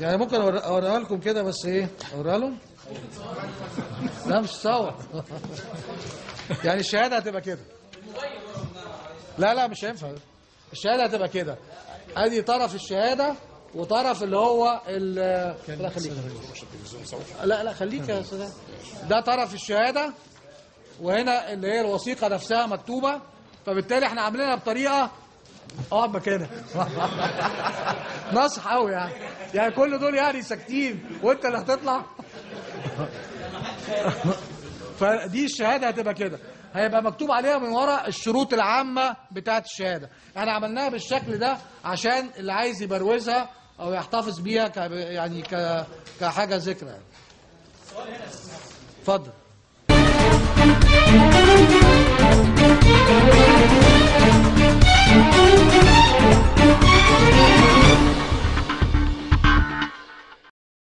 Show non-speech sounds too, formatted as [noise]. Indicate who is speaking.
Speaker 1: يعني ممكن أوريها لكم كده بس إيه؟ أوريها لهم؟ لا مش صور يعني الشهادة هتبقى كده. لا لا مش هينفع. الشهادة هتبقى كده. أدي طرف الشهادة وطرف اللي هو ال لا خليك. لا لا خليك يا أستاذ ده طرف الشهادة وهنا اللي هي الوثيقة نفسها مكتوبة. فبالتالي إحنا عاملينها بطريقة اقعد مكانك [laughs] نصح قوي يعني. يعني كل دول يعني ساكتين وانت اللي هتطلع. فدي الشهادة هتبقى كده. هيبقى مكتوب عليها من ورا الشروط العامة بتاعه الشهادة. إحنا عملناها بالشكل ده عشان اللي عايز يبروزها أو يحتفظ بيها ك يعني ك كحاجة ذكرى. يعني اتفضل.